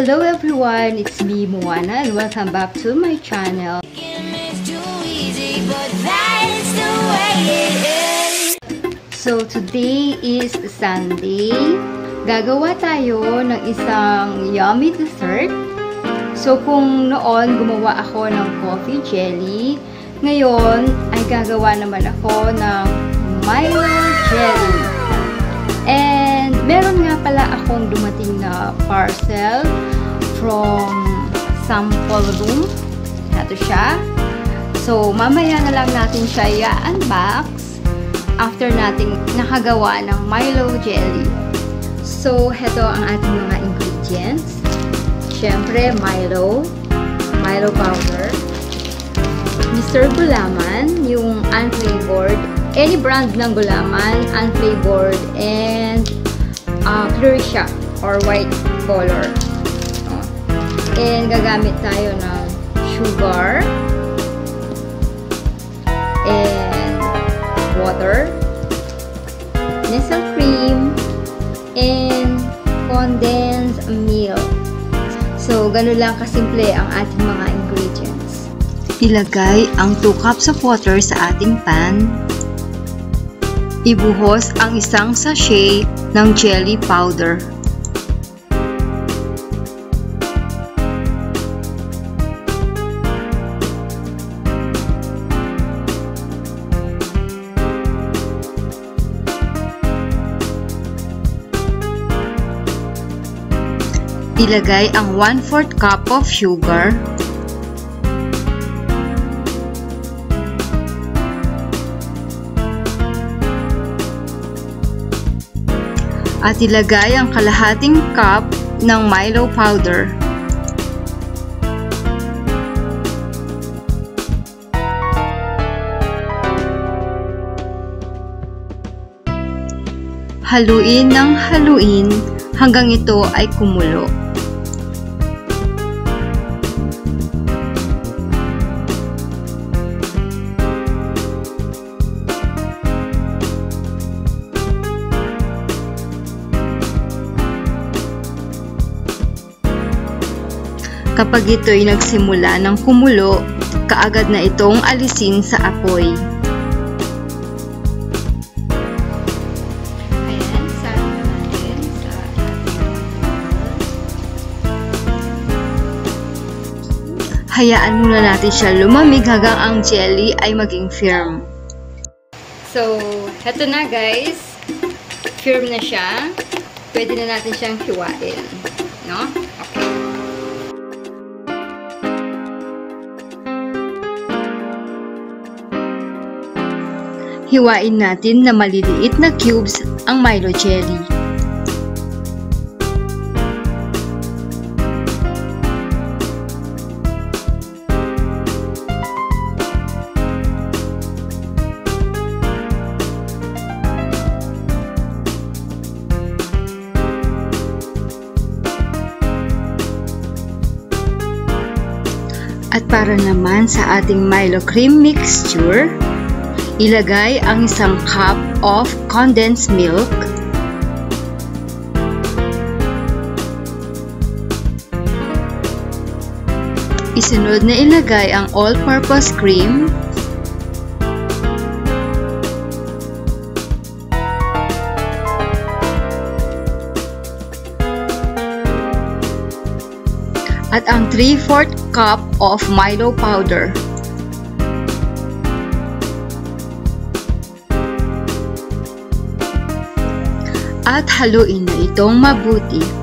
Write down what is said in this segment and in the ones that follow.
Hello everyone, it's me Moana and welcome back to my channel. So today is Sunday. Gagawa tayo ng isang yummy dessert. So kung noon gumawa ako ng coffee jelly, ngayon ay gagawa naman ako ng Milo jelly. And meron nga pala akong dumating na parcel from sample room. Ito siya. So, mamaya na lang natin siya i-unbox after nating nakagawa ng Milo jelly. So, ito ang ating mga ingredients. Siyempre, Milo, Milo powder, Mr. Gulaman, yung unflavored any brand ng gulaman, unflavored, and uh, clear siya or white color. Oh. And gagamit tayo ng sugar and water, nestle cream, and condensed milk. So, ganun lang kasimple ang ating mga ingredients. Ilagay ang 2 cups of water sa ating pan Ibuhos ang isang sachet ng jelly powder. Ilagay ang 1-4 cup of sugar at ilagay ang kalahating cup ng Milo powder. Haluin ng haluin hanggang ito ay kumulo. Kapag ito'y nagsimula ng kumulo, kaagad na itong alisin sa apoy. Hayaan muna natin siya lumamig hanggang ang jelly ay maging firm. So, heto na guys. Firm na siya. Pwede na natin siyang hiwain. No? Hiwain natin na maliliit na cubes ang Milo jelly. At para naman sa ating Milo cream mixture, Ilagay ang isang cup of condensed milk. Isunod na ilagay ang all-purpose cream. At ang 3-4 cup of Milo powder. At haluin na itong mabuti.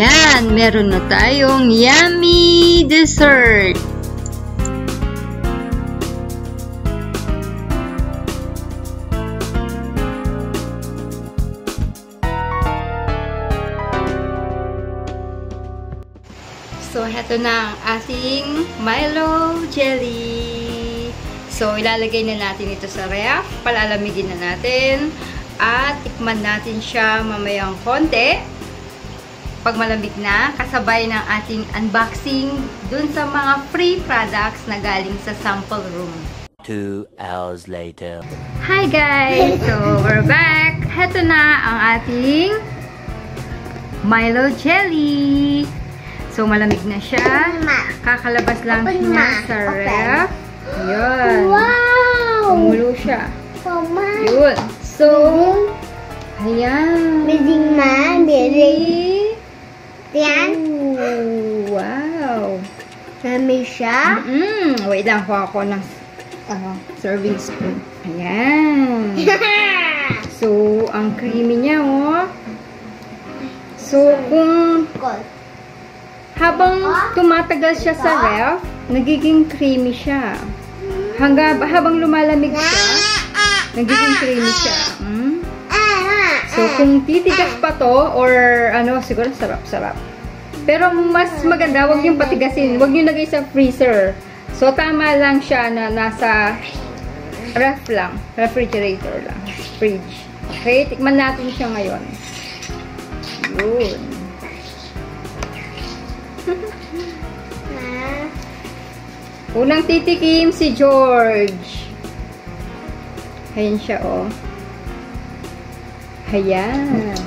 Ayan, meron na tayong yummy dessert. So, heto na ang ating Milo Jelly. So, ilalagay na natin ito sa ref. Palalamigin na natin. At tikman natin siya mamayang konti. Pag malamig na, kasabay ng ating unboxing dun sa mga free products na galing sa sample room. Two hours later. Hi guys! So, we're back! Heto na ang ating Milo Jelly. So, malamig na siya. Kakalabas lang Open, siya ma. sa ref. Yun. Wow! Kumulo siya. Mama. Yun. So, ayan. Bidding ma, bidding. Yan. Ooh, wow. Dami siya. Mm, wait lang, kuha ako ng ano, serving spoon. Ayan. So, ang creamy niya, oh. So, kung habang tumatagal siya sa ref, nagiging creamy siya. Hangga, habang lumalamig siya, nagiging creamy siya. Mm? So, kung titigas pa to, or ano, siguro sarap-sarap. Pero mas maganda, wag yung patigasin. Wag yung lagay sa freezer. So, tama lang siya na nasa ref lang. Refrigerator lang. Fridge. Okay, tikman natin siya ngayon. Yun. Unang titikim si George. Ayan siya, oh. Ayan.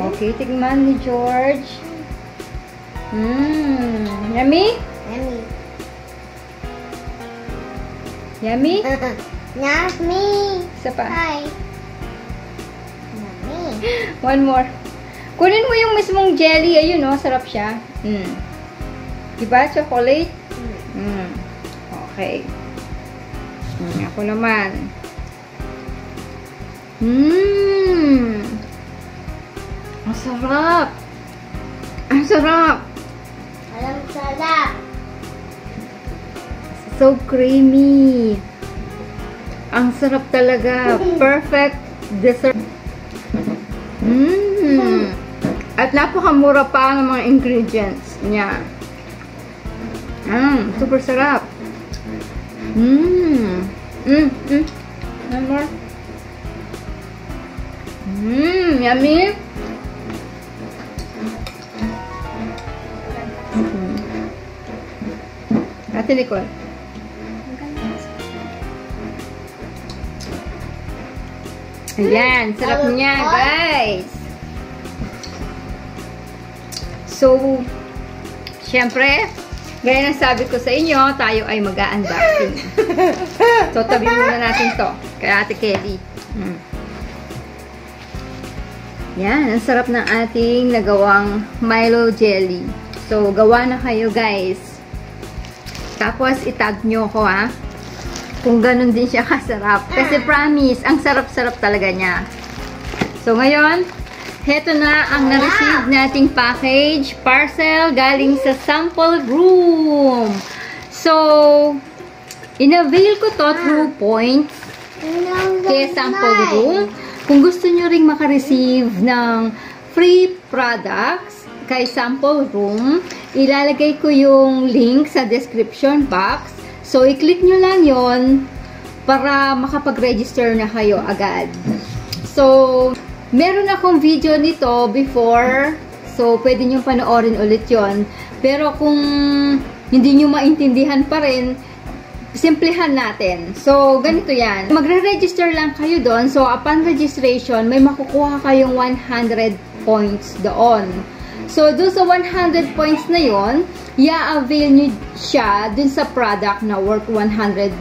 Okay, tikman ni George. Mmm. Yummy? Yummy. Yummy? Yummy. Isa pa. Hi. Yummy. One more. Kunin mo yung mismong jelly. Ayun, oh. Sarap siya. Mm. Diba? Chocolate? Mm. Okay. Mm, ako naman. Mmm. Ang sarap. Ang sarap. Alam sarap. So creamy. Ang sarap talaga. Perfect dessert. Mmm. At napakamura pa ng mga ingredients niya. Mmm. Super sarap. Mmm. Mmm. Mmm. One more. Mmm. Yummy. Mm. Ate Nicole. Ayan, sarap niya, guys. So, syempre, gaya ng sabi ko sa inyo, tayo ay mag-unboxing. so, tabi muna natin to kay Ate Kelly. Mm. Yan, ang sarap ng ating nagawang Milo Jelly. So, gawa na kayo, guys. Tapos, itag nyo ko, ha? Kung ganun din siya kasarap. Kasi promise, ang sarap-sarap talaga niya. So, ngayon, heto na ang na-receive nating package, parcel, galing sa sample room. So, in-avail ko to through points kaya sample room. Kung gusto nyo ring makareceive ng free products kay sample room, ilalagay ko yung link sa description box. So, i-click nyo lang yon para makapag-register na kayo agad. So, meron akong video nito before. So, pwede nyo panoorin ulit yon Pero kung hindi nyo maintindihan pa rin, simplihan natin. So, ganito yan. Magre-register lang kayo doon. So, upon registration, may makukuha kayong 100 points doon. So, doon sa 100 points na yon, i-avail nyo siya dun sa product na worth 100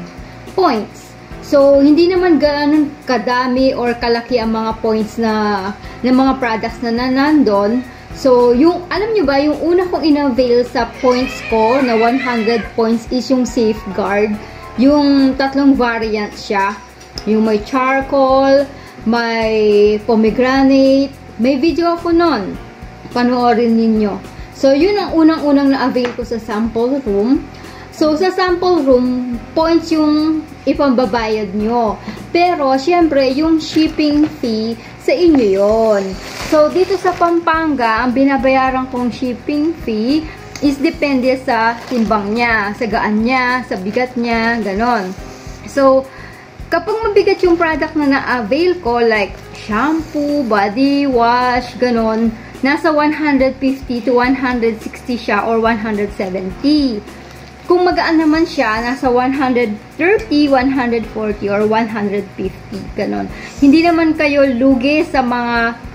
points. So, hindi naman ganun kadami or kalaki ang mga points na ng mga products na nandun. So, yung, alam nyo ba, yung una kong in-avail sa points ko na 100 points is yung safeguard. Yung tatlong variant siya. Yung may charcoal, may pomegranate. May video ako nun. Panoorin ninyo. So, yun ang unang-unang na-avail ko sa sample room. So, sa sample room, points yung ipambabayad nyo. Pero, syempre, yung shipping fee, sa inyo yon. So, dito sa Pampanga, ang binabayaran kong shipping fee is depende sa timbang niya, sa gaan niya, sa bigat niya, ganon. So, kapag mabigat yung product na na-avail ko, like shampoo, body wash, ganon, nasa 150 to 160 siya or 170. Kung magaan naman siya, nasa 130, 140, or 150. Ganon. Hindi naman kayo lugi sa mga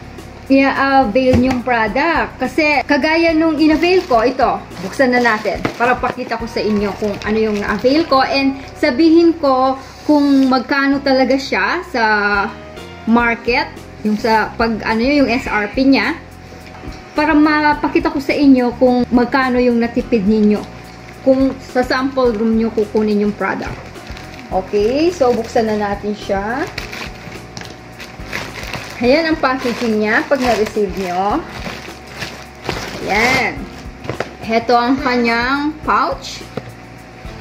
i-avail nyong product. Kasi, kagaya nung in-avail ko, ito, buksan na natin para pakita ko sa inyo kung ano yung na-avail ko and sabihin ko kung magkano talaga siya sa market, yung sa pag ano yung SRP niya para mapakita ko sa inyo kung magkano yung natipid ninyo kung sa sample room nyo kukunin yung product. Okay, so buksan na natin siya. Ayan ang packaging niya pag na-receive nyo. Ayan. Heto ang kanyang pouch.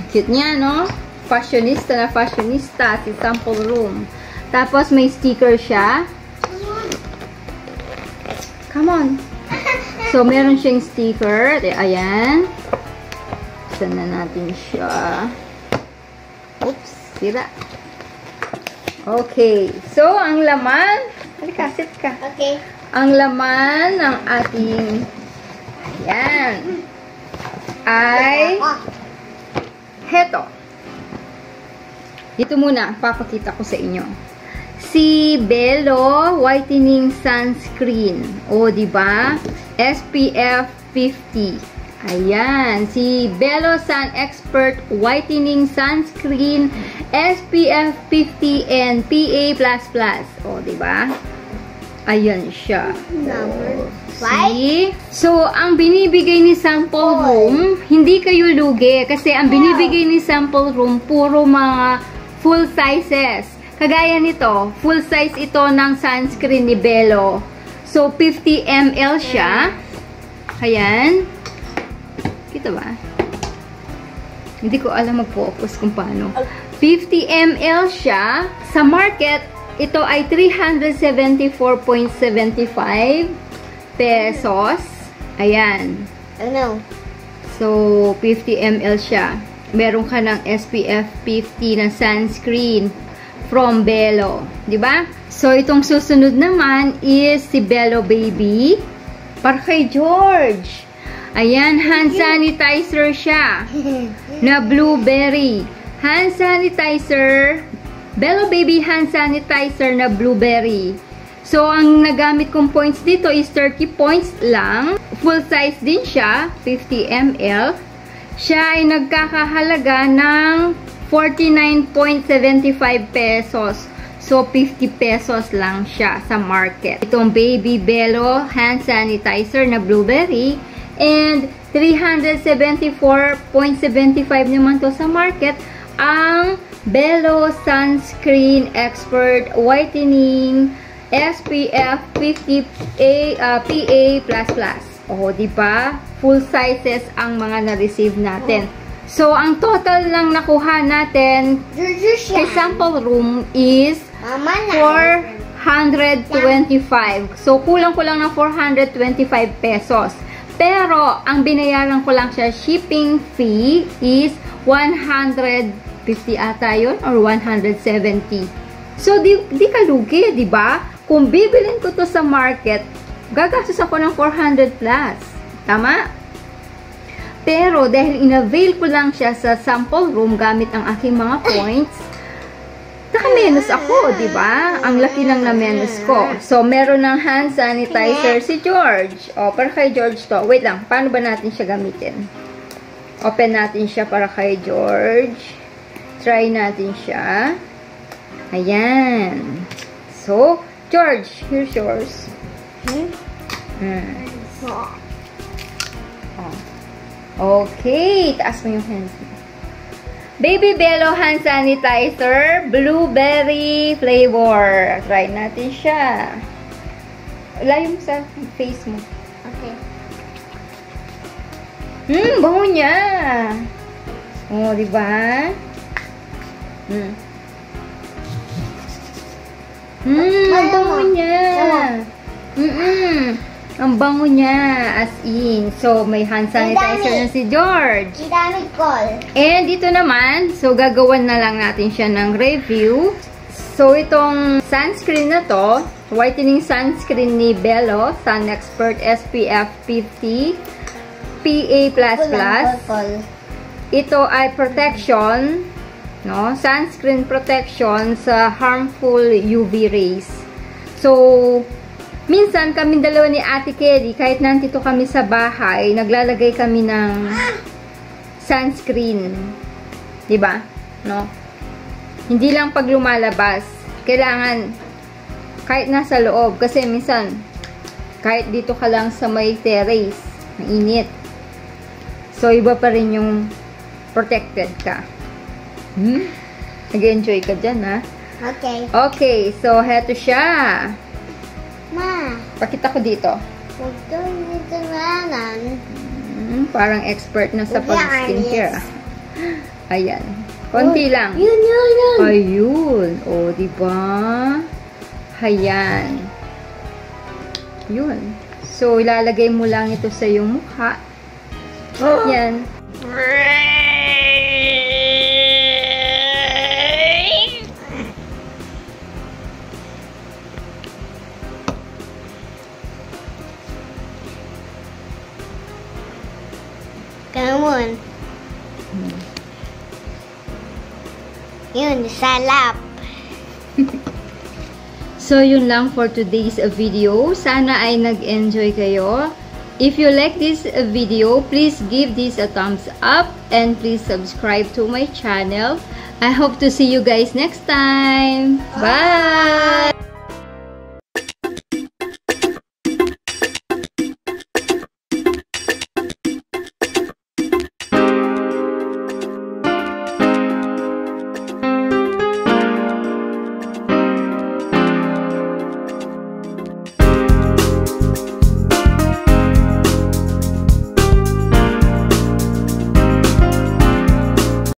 Cute niya, no? Fashionista na fashionista si sample room. Tapos may sticker siya. Come on. So, meron siyang sticker. Ayan. Buksan na natin siya. Oops, sira. Okay. So, ang laman, halika, sit ka. Okay. Ang laman ng ating, yan, ay, heto. Dito muna, papakita ko sa inyo. Si Bello Whitening Sunscreen. O, di ba? SPF 50. Ayan, si Bello Sun Expert Whitening Sunscreen SPF 50 and PA++. O, di ba? Ayan siya. Number See? So, ang binibigay ni Sample Room, hindi kayo lugi. Kasi ang binibigay ni Sample Room, puro mga full sizes. Kagaya nito, full size ito ng sunscreen ni Bello. So, 50 ml siya. Ayan. Kita ba? Hindi ko alam mag-focus kung paano. 50 ml siya. Sa market, ito ay 374.75 pesos. Ayan. Ano? So, 50 ml siya. Meron ka ng SPF 50 na sunscreen from Bello. Di ba? So, itong susunod naman is si Bello Baby. Para kay George. Ayan, hand sanitizer siya. Na blueberry. Hand sanitizer. Bello Baby hand sanitizer na blueberry. So, ang nagamit kong points dito is 30 points lang. Full size din siya, 50 ml. Siya ay nagkakahalaga ng 49.75 pesos. So, 50 pesos lang siya sa market. Itong Baby Bello hand sanitizer na blueberry. And 374.75 naman to sa market. Ang Bello Sunscreen Expert Whitening SPF 50A uh, PA++. O, di ba? Full sizes ang mga na-receive natin. So, ang total lang nakuha natin kay sample room is Mama na. 425. So, kulang ko lang ng 425 pesos. Pero, ang binayaran ko lang siya, shipping fee is 150 ata yun or 170. So, di, di ka lugi, di ba? Kung bibilin ko to sa market, gagastos ako ng 400 plus. Tama? Pero, dahil in-avail ko lang siya sa sample room gamit ang aking mga points, naka-menos ako, di ba? Ang laki ng na-menos ko. So, meron ng hand sanitizer si George. O, para kay George to. Wait lang, paano ba natin siya gamitin? Open natin siya para kay George. Try natin siya. Ayan. So, George, here's yours. Hmm. Oh. Okay, taas mo yung hands mo. Baby Bello hand sanitizer, blueberry flavor. Try natin siya. Layo mo sa face mo. Okay. Hmm, bango niya. Oh, di ba? Hmm. Hmm, Ayaw bango mo. niya. Mm-mm. Ang bango niya, as in. So, may hand sanitizer Ang dami. na si George. Ginamit ko. And dito naman, so gagawan na lang natin siya ng review. So, itong sunscreen na to, whitening sunscreen ni Bello, Sun Expert SPF 50, PA++. Ito ay protection, no? Sunscreen protection sa harmful UV rays. So, minsan kami dalawa ni Ate Kelly, kahit nandito kami sa bahay, naglalagay kami ng sunscreen. 'Di ba? No? Hindi lang pag lumalabas, kailangan kahit nasa loob kasi minsan kahit dito ka lang sa may terrace, ang init. So iba pa rin yung protected ka. Hmm? Nag-enjoy ka dyan, ha? Okay. Okay, so heto siya. Ma, Pakita ko dito. huwag dito nanan. Hmm, parang expert na sa pag-skincare. ah. Ayan. Konti lang. Yun, yun, yun. Ayun. O, di ba? Hayan. Yun. So, ilalagay mo lang ito sa iyong mukha. Yan. Yun, salap. So, yun lang for today's video. Sana ay nag-enjoy kayo. If you like this video, please give this a thumbs up and please subscribe to my channel. I hope to see you guys next time. Bye!